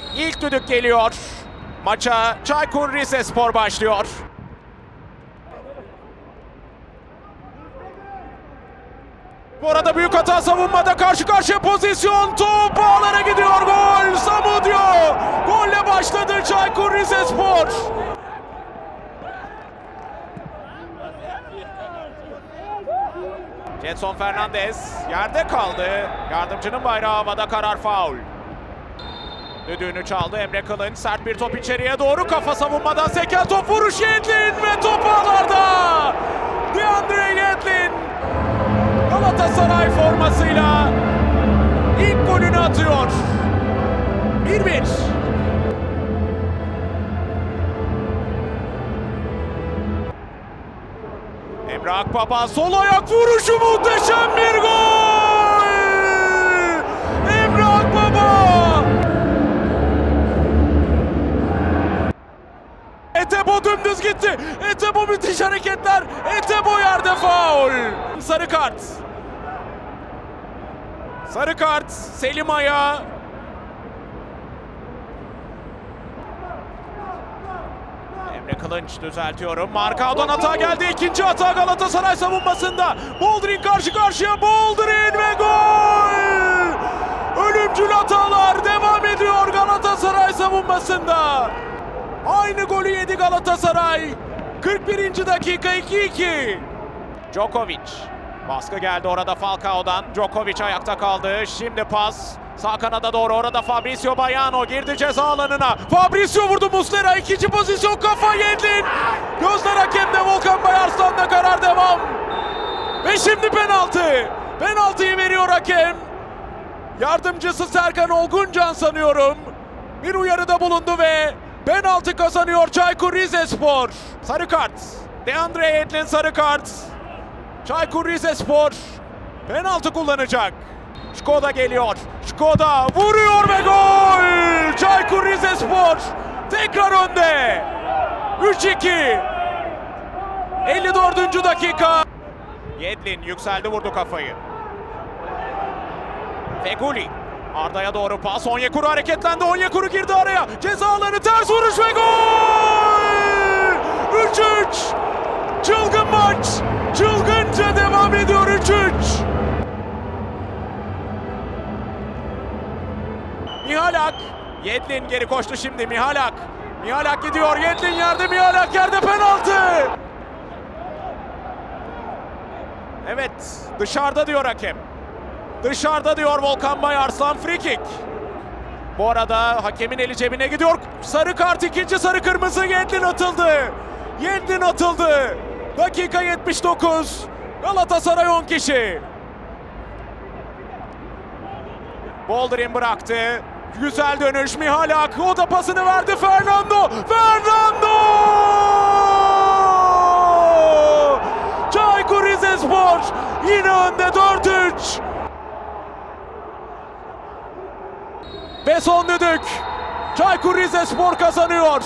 Ve ilk düdük geliyor. Maça Çaykur Rizespor başlıyor. Bu arada büyük hata savunmada karşı karşıya pozisyon. Top ağlara gidiyor. Gol. Samu diyor. Golle başladı Çaykur Rizespor. Jetson Fernandez yerde kaldı. Yardımcının bayrağı havada karar faul. Düdüğünü çaldı Emre Kılınç. Sert bir top içeriye doğru. Kafa savunmadan seken top vuruş Yedlin ve top ağlarda. DeAndre Yedlin Galatasaray formasıyla ilk golünü atıyor. 1-1. Emre Akbaba sol ayak vuruşu muhteşem bir gol! Etebo dümdüz gitti. Etebo müthiş hareketler. Etebo yerde faul. Sarı kart. Sarı kart. Selim Aya. Emre Kılınç düzeltiyorum. Markao'dan hata geldi. İkinci hata Galatasaray savunmasında. Boldrin karşı karşıya. Boldrin ve gol! Ölümcül hatalar devam ediyor Galatasaray savunmasında. Aynı golü yedi Galatasaray. 41. dakika 2-2. Djokovic. Baskı geldi orada Falcao'dan. Djokovic ayakta kaldı. Şimdi pas. Sağ kanada doğru orada Fabrizio Baiano girdi ceza alanına. Fabrizio vurdu Muslera. ikinci pozisyon kafa Yedlin. Gözler hakemde Volkan Bayarslan'da karar devam. Ve şimdi penaltı. Penaltıyı veriyor hakem. Yardımcısı Serkan Olguncan sanıyorum. Bir uyarıda bulundu ve penaltı kazanıyor Çaykur Rizespor. Sarı kart. Deandre Yedlin sarı kart. Çaykur Rizespor penaltı kullanacak. Şkoda geliyor. Şkoda vuruyor ve gol! Çaykur Rizespor tekrar önde. 3-2. 54. dakika. Yedlin yükseldi vurdu kafayı. Feguli. Arda'ya doğru pas. Onyekuru hareketlendi. Onyekuru girdi araya. Ceza alanı ters vuruş ve gol! 3-3. Çılgın maç. Çılgınca devam ediyor 3-3. Mihalak. Yedlin geri koştu şimdi Mihalak. Mihalak gidiyor. Yedlin yerde. Mihalak yerde penaltı. Evet dışarıda diyor hakem. Dışarıda diyor Volkan Bayarslan free kick. Bu arada hakemin eli cebine gidiyor. Sarı kart ikinci sarı kırmızı Yedlin atıldı. Yedlin atıldı. Dakika 79. Galatasaray 10 kişi. Boldrin bıraktı. Güzel dönüş Mihalak. O da pasını verdi Fernando. Fernando! Çaykur Rizespor yine önde Ve son düdük. Çaykur Rizespor kazanıyor.